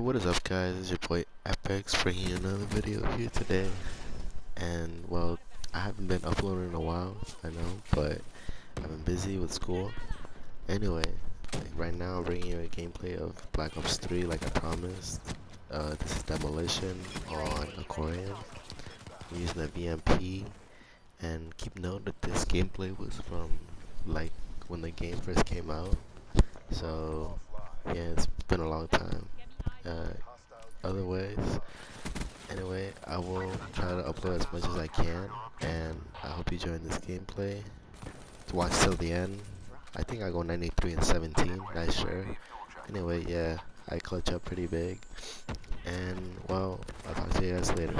what is up guys, it's your boy Apex bringing you another video here today. And well I haven't been uploading in a while I know but I've been busy with school. Anyway like right now I'm bringing you a gameplay of Black Ops 3 like I promised. Uh, this is Demolition on Aquarium. I'm using a VMP and keep note that this gameplay was from like when the game first came out. So yeah it's been a long time uh, otherwise anyway I will try to upload as much as I can and I hope you join this gameplay To watch till the end. I think I go 93 and 17 not sure. Anyway yeah I clutch up pretty big. And well I'll talk to you guys later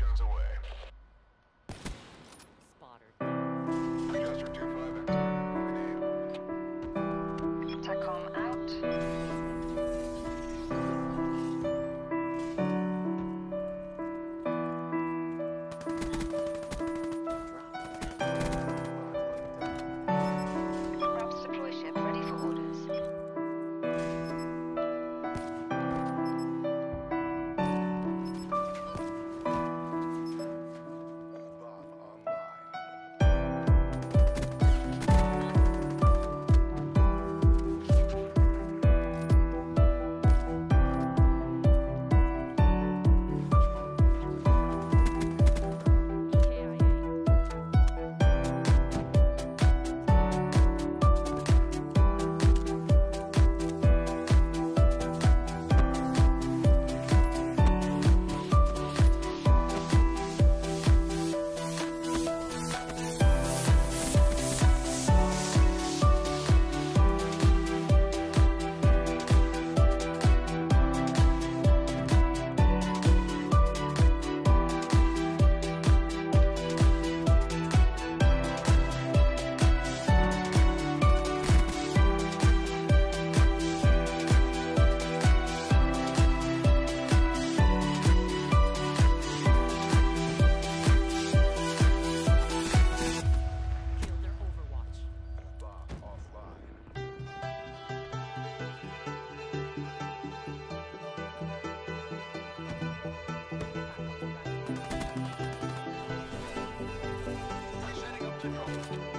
Options away. UAV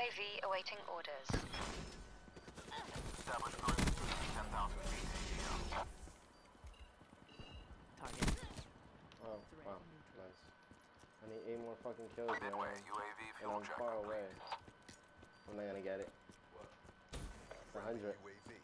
UAV awaiting orders. Establish perimeter 10,000 feet ATL. Oh, wow, nice. I need eight more fucking kills, man. Midway, UAV And I'm far complete. away. I'm not gonna get it. It's a hundred. UAV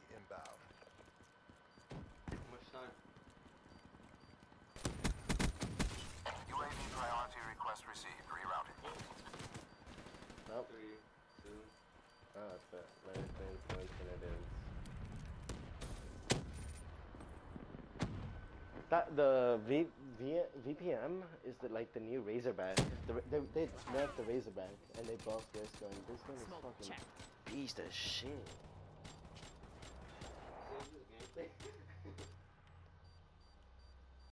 Oh, that's it. Minus the installation it is. That the v, v, VPM is the like the new Razorback. The, they they left the Razorback and they buffed this gun. This gun is fucking piece of shit.